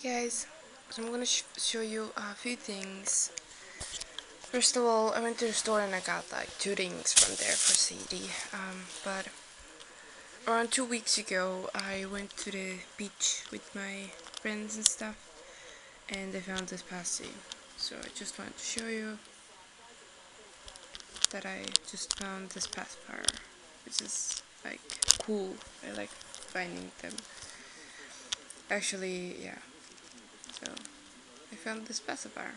Hey guys, so I'm gonna sh show you a few things. First of all, I went to the store and I got like two things from there for Sadie. Um, but around two weeks ago, I went to the beach with my friends and stuff, and I found this passy. So I just wanted to show you that I just found this pacifier, which is like cool. I like finding them. Actually, yeah. So I found this pacifier,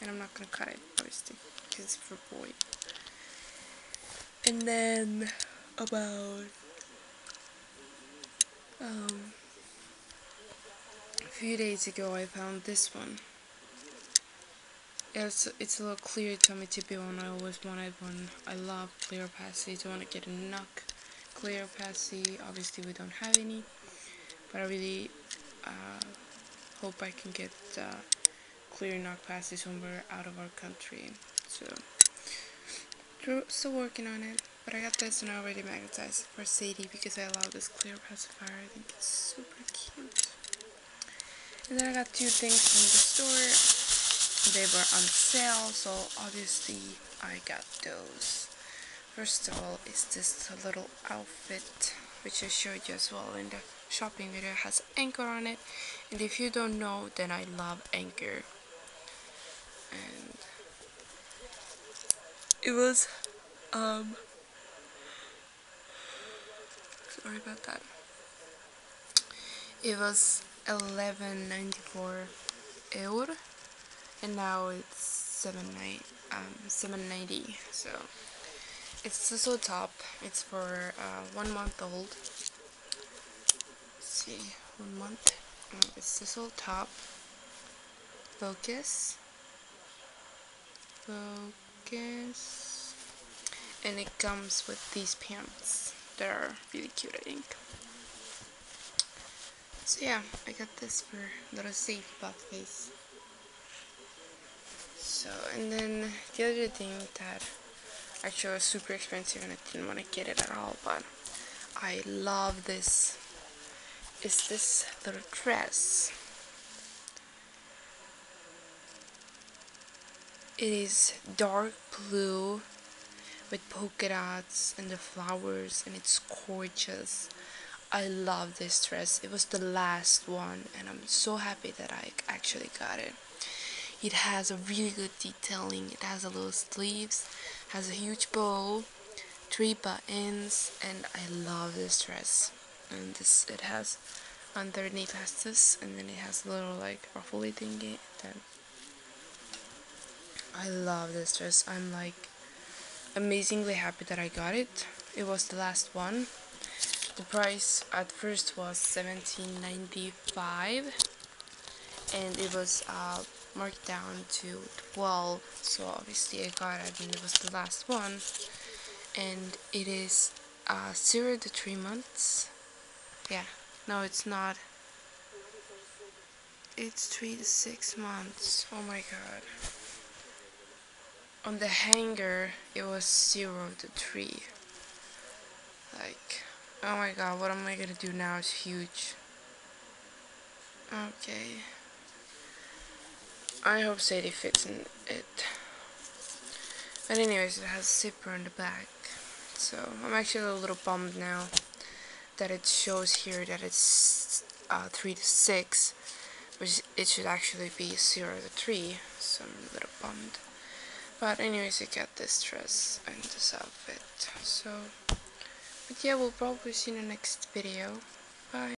and I'm not gonna cut it, obviously, because it's for boy. And then about um, a few days ago, I found this one. It's it's a little clear Tommee Tippee one. I always wanted one. I love clear passies. I want to get a NUK clear passy. Obviously, we don't have any, but I really uh, hope I can get uh, clear NUK passy somewhere out of our country. So, still working on it. But I got this I already magnetized for Sadie because I love this clear pacifier. I think it's super cute. And then I got two things from the store they were on sale so obviously I got those first of all is this little outfit which I showed you as well in the shopping video it has anchor on it and if you don't know then I love anchor and it was um sorry about that. It was 11.94 euro and now it's 790 um 790 so it's the top. It's for uh, one month old. Let's see one month. It's the top. Focus focus. And it comes with these pants that are really cute I think. So yeah I got this for little safe butt face. So, and then the other thing that actually was super expensive and I didn't want to get it at all, but I love this, is this little dress. It is dark blue with polka dots and the flowers and it's gorgeous. I love this dress. It was the last one and I'm so happy that I actually got it. It has a really good detailing. It has a little sleeves, has a huge bow, three buttons, and I love this dress. And this it has underneath has this, and then it has a little like ruffly thingy. Then I love this dress. I'm like amazingly happy that I got it. It was the last one. The price at first was 17.95 and it was uh, marked down to 12 so obviously I got it and it was the last one and it is uh, 0 to 3 months yeah no it's not it's 3 to 6 months oh my god on the hanger it was 0 to 3 like oh my god what am I gonna do now is huge okay I hope Sadie fits in it. But anyways, it has a zipper in the back. So I'm actually a little bummed now that it shows here that it's uh, 3 to 6. Which it should actually be 0 to 3. So I'm a little bummed. But anyways, I got this dress and this outfit. So, but yeah, we'll probably see you in the next video. Bye.